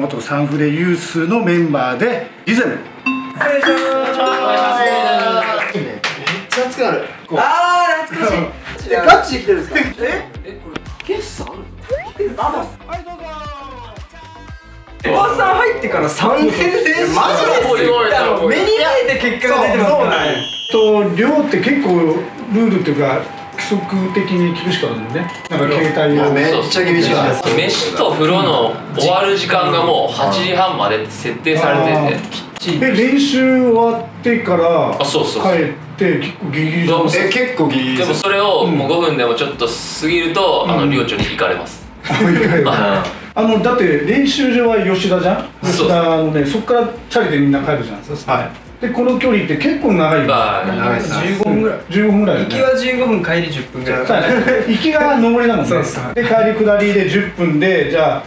元サンフレユースのメンバーでリゼムめっちゃ熱くなる。あー懐かしい。ガチで来てる。ん？ですかえエバさん入ってから3年でマジで目に見えて結果が出てますから。ねと寮って結構ルールっていうか規則的に厳しかったんだよね。なんか携帯を。めっちゃ厳しかった。です飯と風呂の終わる時間がもう8時半までって設定されててきっちり。で練習終わってからあそうそう帰って結構ギリギリ。じゃんそうえ結構ギリギリ。でもそれをもう5分でもちょっと過ぎると、あの寮長に行かれます、あのだって練習場は吉田じゃん？吉田のねそっからチャリでみんな帰るじゃん。はいでこの距離って結構長いよまあ長いです。15分ぐらい。15分ぐらいね。行きは15分帰り10分ぐらい行きが上りだもんねで帰り下りで10分でじゃあ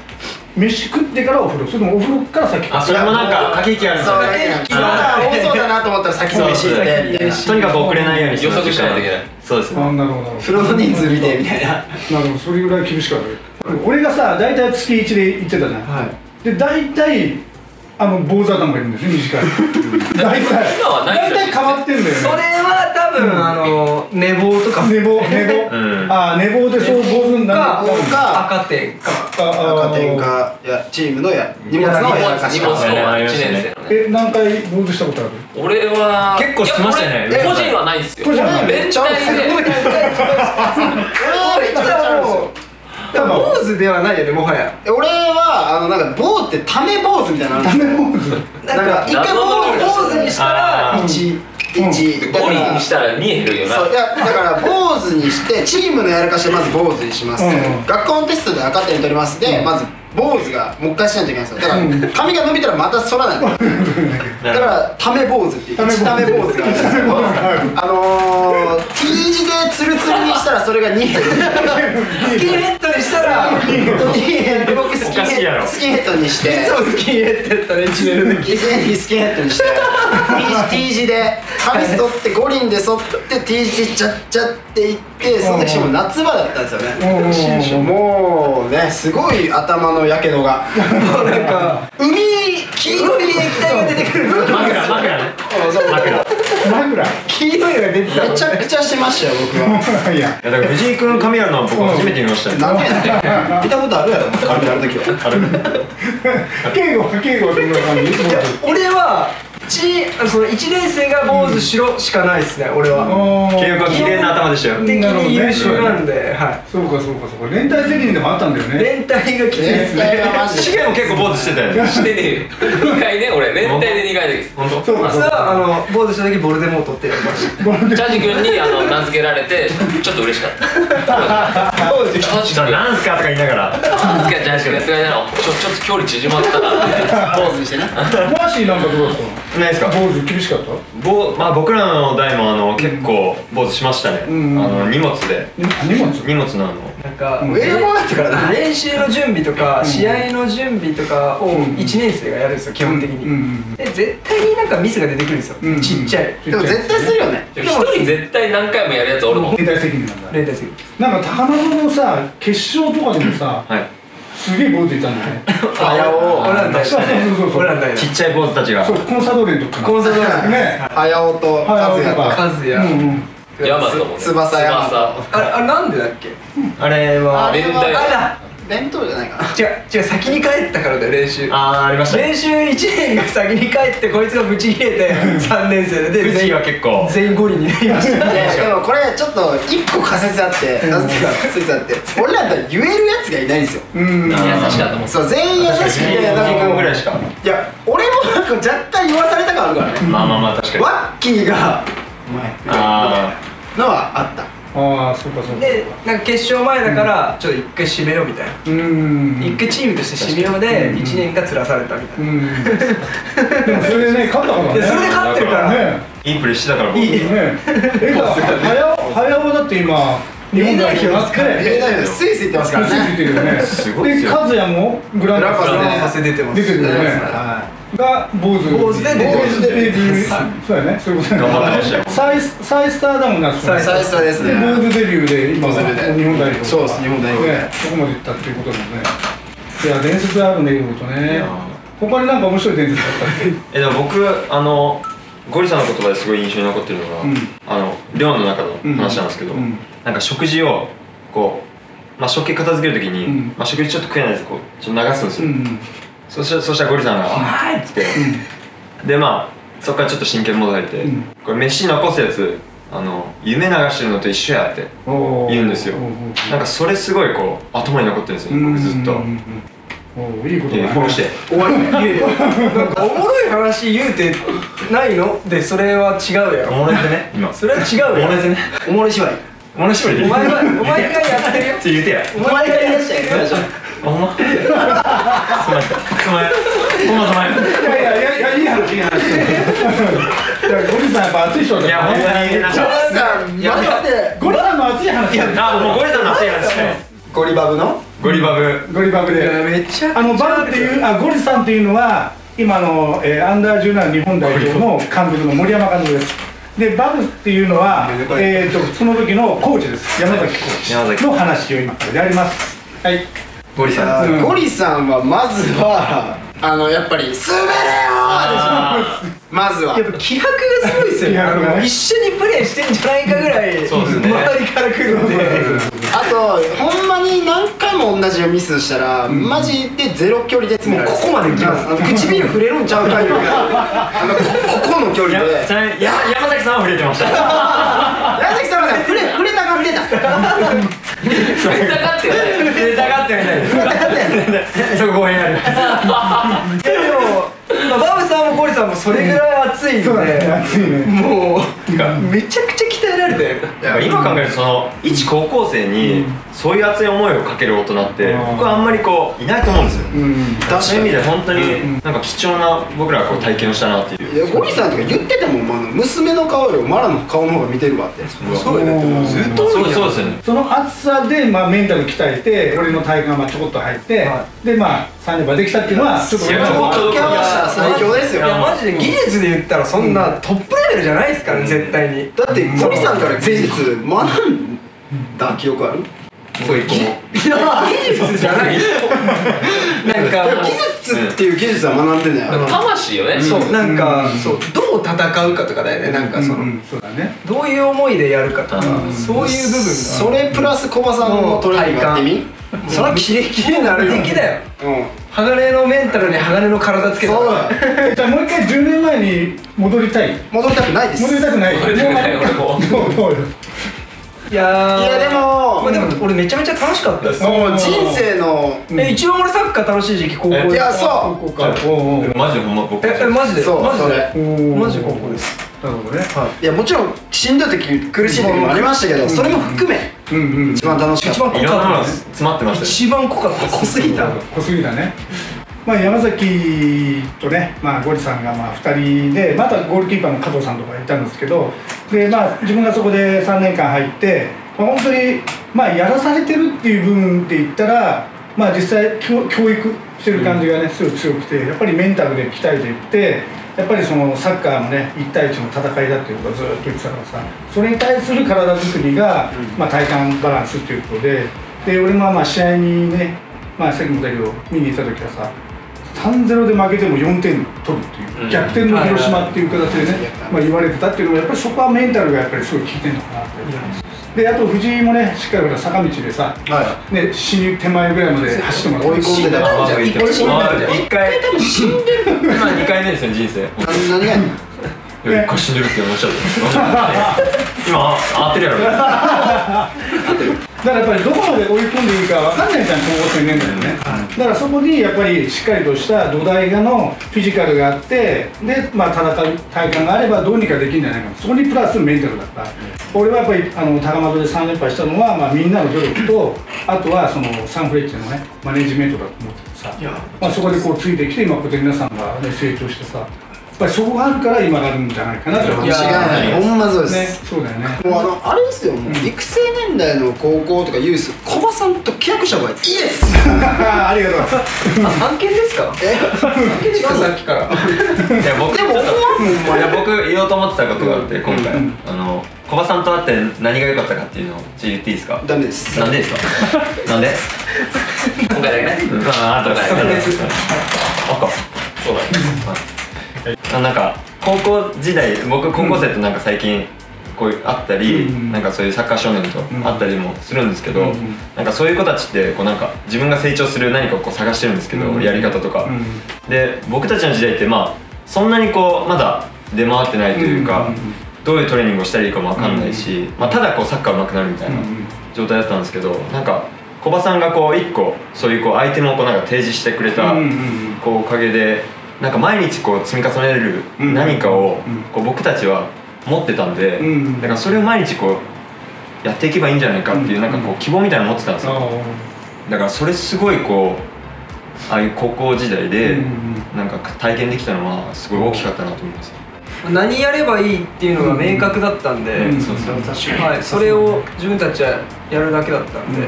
飯食ってからお風呂。それともお風呂から先あそれもなんか駆け引きあるんですそうよね今多そうだなと思ったら先に飯行って。みたいなとにかく遅れないように予測しないといけない。そうですあなるほどな。るほど風呂の人数見てみたいな。なるほど。それぐらい厳しかった。よ俺がさ大体月1で行ってたじゃん、はい。で大体あの坊主頭がいるんですね短い。大体。今はない大体変わってんだよね。それは多分あの寝坊とか。寝坊 寝坊、うん。ああ寝坊でそう坊主になかるか赤点か。あ赤点かやチームのや荷物のやらかし。荷物のか1年生え何回坊主したことある？俺は結構してましたよね個人はないんですよ。個人はない。連帯で多分坊主ではないよねもはや。俺はあのなんか坊ってため坊主みたいなのあるんですよ。坊主。なんか一回坊主にしたらあー。1一。ゴリにしたら見えへるよなそういやだから坊主にしてチームのやらかしをまず坊主にします、うん。学校のテストで赤点取ります。で、まず坊主がもう一回しないといけないんです。よだから髪が伸びたらまた反らない。だからため坊主っていうため坊主。ため坊主があるんですけどあのー、T 字でツルツルにしたらそれが2ヘスキンヘッドにしたらッド僕スキンヘッドスキンヘッドにして。そうスキンヘッドやったね1年の時スキンヘッドにして。T, 字で髪剃って五輪で剃って T 字でちゃっちゃっていってその時しかも夏場だったんですよね。もうねすごい頭のやけどが。もうなんか海黄色い液体が出てくる。枕枕ね。枕枕黄色いのが出てた。めちゃくちゃしてましたよ僕は。いや。だから藤井君髪あるのは僕初めて見ましたよ。なんでやねん。見たことあるやろ？髪やる時は。ある。敬語は敬語俺はちその1年生が坊主白しかないですね俺は。契約は綺麗な頭でしたよ。的に優秀なんではそうかそうかそうか。連帯責任でもあったんだよね。い連帯がきついですね。シゲも結構坊主してたよね。してねえ。よ2回ね俺連帯で2回だけです。本当？そうかそうか。はあの坊主した時ボルデモートってやりました。チャジ君にあの名付けられてちょっと嬉しかった チャジ君なんすかとか言いながら。名付けチャジ君やってくれたらちょちょっと距離縮まったな。坊主にしてねマーシーなんかどうだったの？ないですか。坊主厳しかった？ぼまあ僕らの代もあの結構坊主しましたね、ん。あの荷物で。荷物？荷物のあのなんか上の方だったからな。練習の準備とか試合の準備とかを1年生がやるんですよ基本的うん。うにん。で絶対になんかミスが出てくるんですよ。うん。ちっちゃい。でも絶対するよね。一人絶対何回もやるやつおるもん。連帯責任なんだ。連帯するなんか高野のさ決勝とかでもさはい。すげえ坊主いたんだよね。あやお俺らの代そうそうそうそう。俺らの代ちっちゃい坊主たちが。そうコンサドーレの時か。なコンサドーレね。早尾と和也と早尾とか和也。うんうんヤマトもね。翼ヤマトあれあれなんでだっけ？あれは。連帯あれだ。弁当じゃないかな。違う違う先に帰ったからだよ練習。あーありましたね。練習1年が先に帰ってこいつがブチ切れて3年生で。藤井は結構。全員ゴリになりました。いやでもこれちょっと一個仮説あって。仮説が仮説あって？俺らだったら言えるやつがいないんですよ。うん。優しかったもん。そう全員優しぐらいしか。いや俺もなんか若干言わされた感あるからね。まあまあまあ確かに。ワッキーがあなのはあった。ああそうかそうか。でなんか決勝前だからちょっと一回締めようみたいな。うん。一回チームとして締めようで1年がつらされたみたいな。うん。でもそれでね勝ったからねそれで勝ってるから。ね。いいプレーしてたから僕いい。ね。えだから早尾だって今日本代表になってスイスイってますからついねてるよね。すごいっすよ。和也もグランパスグランパスで出てます出てるよね。はが坊主坊主で出てる坊主でデビュー。そうやね。そういうこと頑張ってましたよ。サイスサイスターだもんなそれい最初ですね。で坊主デビューで今坊主デビュー。で日本代表そうです日本代表でねそこまで行ったっていうことだもんね。いや伝説あるねことね。や。他になんか面白い伝説あったっけ？えでも僕あのゴリさんの言葉ですごい印象に残ってるのが、うん。あの寮の中の話なんですけど、うん。なんか食事をこう、まあ、食器片付けるときに、うん。まあ、食事ちょっと食えないやつこうちょっと流すんですよ、うんそしたらそしたらゴリさんが「おーい!」っつって、でまあそっからちょっと真剣モード入って、うん。これ飯残すやつあの夢流してるのと一緒やって言うんですよ。なんかそれすごいこう頭に残ってるんですよ、うん。僕ずっと、おーいいことだねえーフォローして終わり。いやいやなんかおもろい話言うてないの？でそれは違うやろ。おもろいでね。今。それは違うよおもろいでね。おもろい芝居。おもろいしばいで。お前はお前がやってるよ。ちょ言うてや。お前がやってるよ。ほんますまんすまんほんますまんいやいやいやいやいい話いい話いやゴリさんやっぱ熱い人だいやほんまになんかさんいや待ってゴリさんの熱い話。あもうゴリさんの熱い話ねゴリバブの？ゴリバブ。ゴリバブでめっちゃあのバブっていうあゴリさんっていうのは今の、えーアンダー17日本代表の監督の森山監督です。でバブっていうのは、えー、とその時のコーチです。山崎コ山崎。ーチの話を今からやります。はいゴリさん。あうん。ゴリさんはまずはあのやっぱり「滑れよ!」でしょまずは。やっぱ気迫がすごいですよ一緒にプレーしてんじゃないかぐらいそうですね。周りから来るんで。あとほんまに何回も同じミスしたら、マジでゼロ距離で詰められる。もうここまで来ます。唇触れるんちゃうかいうぐらい。あのこここの距離やで山崎さんは触れてました。矢崎さんはね触れ触れたがってた触れたがってない触れたがってない。そこごめんやる でも、まあ、バブさんもゴリさんもそれぐらい熱いんで、ね。熱いね。もうめちゃくちゃ鍛今考えるとその一高校生にそういう熱い思いをかける大人ってうん。僕はあんまりこういないと思うんですよ。うん。そういう意味で本当になんか貴重な僕らがこう体験をしたなっていう。いやゴリさんとか言ってても、まあ、娘の顔よりマラの顔の方が見てるわってそう。よねずっとそうですよね。その暑さで、まあ、メンタル鍛えて俺の体幹がまあちょこっと入って、はでまあ3連覇できたっていうのはちょっと俺のジで技術で言ったらそんなトップレベルじゃないですからね絶対に。だってゴリさんから技術学んだ記憶ある？そういういや技術じゃない。なんか技術っていう技術は学んでんだよ。魂よね。そうなんかそうどう戦うかとかだよねなんかその、うん。うんそうだね。どういう思いでやるかとか、うん。そういう部分が。それプラス小葉さんのトレーニングやってみ？それはキレキレになるよ。敵だよ。うん。鋼のメンタルに鋼の体つけたそうだ。じゃあもう一回10年前に戻りたい。戻りたくないです。戻りたくない。戻りたくない俺も。どうどうよいやー。いやでも。まあ、でも俺めちゃめちゃ楽しかったです。もう人生の。え一番俺サッカー楽しい時期高校えいやそう。高校か。マジでほんま僕ええマジで？そうマジで？マジで高校です。なるほどね。い。やもちろんしんどい時苦しい時もありましたけどそれも含めうんうん。一番楽しかっ一番濃かったです。詰まってましたよ。一番濃かった。濃すぎた。濃すぎだねまあ山崎とね、まあ、ゴリさんがまあ2人でまたゴールキーパーの加藤さんとかいたんですけどで、まあ、自分がそこで3年間入って、まあ、本当に、まあ、やらされてるっていう部分で言ったら、まあ、実際教教育してる感じがねすごい強くてやっぱりメンタルで鍛えていってやっぱりそのサッカーのね1対1の戦いだっていうことをずっと言ってたからさそれに対する体作りが、まあ、体幹バランスっていうことでで俺もまあ試合にね、まあ、さっきも言ったけど見に行った時はさ3-0で負けても4点取るっていう、うん。逆転の広島っていう形でね、まあ、言われてたっていうのもやっぱりそこはメンタルがやっぱりすごい効いてるのかなって、であと藤井もねしっかりほら坂道でさ、はね、死に手前ぐらいまで走ってもらって追い込んでたあじゃん一回追い込んでた一回多分死んでる。今2回目ですね人生。何何がいや一回死んでるって思っちゃった今合ってるやろ。だからやっぱりどこまで追い込んでいいか分かんないじゃん高校生年代でね、だからそこにやっぱりしっかりとした土台がのフィジカルがあってで、まあ、戦う体感があればどうにかできるんじゃないかなそこにプラスメンタルだから、俺はやっぱりあの高円で3連覇したのは、まあ、みんなの努力とあとはそのサンフレッチェのねマネジメントだと思っててさ。まあ、そこでこうついてきて今こうやって皆さんが、ね、成長してさぱりそこがあるから今があるんじゃないかなと間違いないほんまそうです、ねそうだよね。もうあのあれですよもう育成年代の高校とかユース小葉さんと契約した方がいいです。ありがとうございます。案件ですか？え？さっきから。いや僕でもいや僕言おうと思ってたことがあって今回うんあの小葉さんと会って何が良かったかっていうのをちょっと言っていいですか？ダメです。なんでですか？なんで？小回だけね。うんああと今回だけね赤そうだ。ねあなんか高校時代僕高校生となんか最近こういったり、うんなんかそういうサッカー少年と会ったりもするんですけど、うんなんかそういう子たちってこうなんか自分が成長する何かをこう探してるんですけど、うんやり方とか、うんで僕たちの時代ってまあそんなにこうまだ出回ってないというか、うんどういうトレーニングをしたらいいかも分かんないし、まあ、ただこうサッカー上手くなるみたいな状態だったんですけどなんか小葉さんがこう一個そういうこうアイテムをこうなんか提示してくれた、うんうんうん。こうおかげでなんか毎日こう積み重ねるうん。何かをうん。こう僕たちは持ってたんで、うん。だからそれを毎日こうやっていけばいいんじゃないかっていううん。なんかこう希望みたいなの持ってたんですよ。だからそれすごいこうああいう高校時代でうんなんか体験できたのはすごい大きかったなと思います。何やればいいっていうのが明確だったんで、はい、それを自分たちはやるだけだったんで、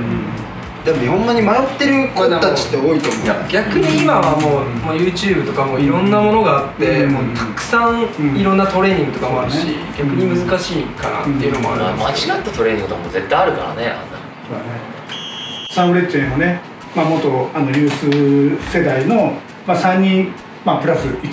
でもほんまに迷ってる子たちって多いと思う。いや逆に今はもう,、もう YouTube とかもいろんなものがあって、うん。もうたくさんいろんなトレーニングとかもあるし、逆に難しいかなっていうのもあまあ間違ったトレーニングとかも絶対あるからねあんな。そうだねサンフレッチェのね、まあ、元あのユース世代の、まあ、3人、まあ、プラス1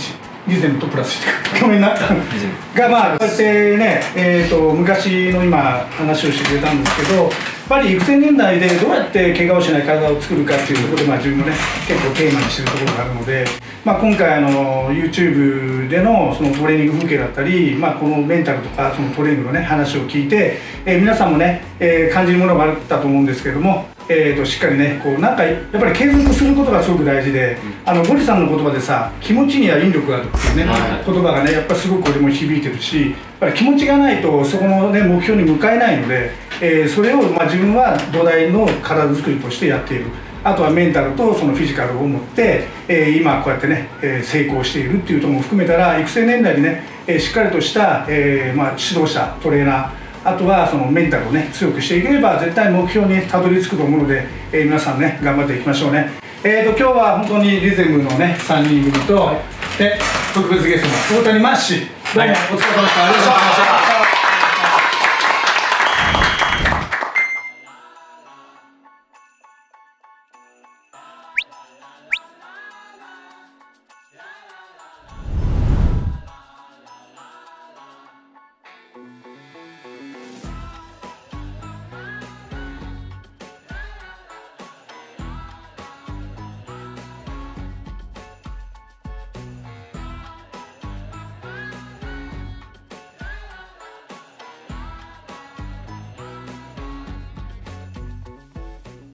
リゼムとプラス1ごめん。ながまあこうやってね、えー、と昔の今話をしてくれたんですけどぱり育成年代でどうやって怪我をしない体を作るかっていうところで、まあ、自分のね結構テーマにしてるところがあるので、まあ、今回あの YouTube でのそのトレーニング風景だったり、まあ、このメンタルとかそのトレーニングのね話を聞いて、えー皆さんもね、えー感じるものがあったと思うんですけども、えー、としっかりねこうなんかやっぱり継続することがすごく大事で、あのゴリさんの言葉でさ気持ちには引力があるっていうね、はい。言葉がねやっぱすごく俺も響いてるしやっぱり気持ちがないとそこのね目標に向かえないので、えーそれをまあ自分は土台の体作りとしてやっている。あとはメンタルとそのフィジカルを持って、えー今こうやってね、えー成功しているっていうところも含めたら育成年代にね、えーしっかりとした、えーまあ、指導者トレーナーあとはそのメンタルをね強くしていければ絶対目標にたどり着くと思うので、えー皆さんね頑張っていきましょうね。えー、と今日は本当にリズムのね3人組と、で特別ゲストの大谷マッシーどうもお疲れ様でした、ありがとうございました。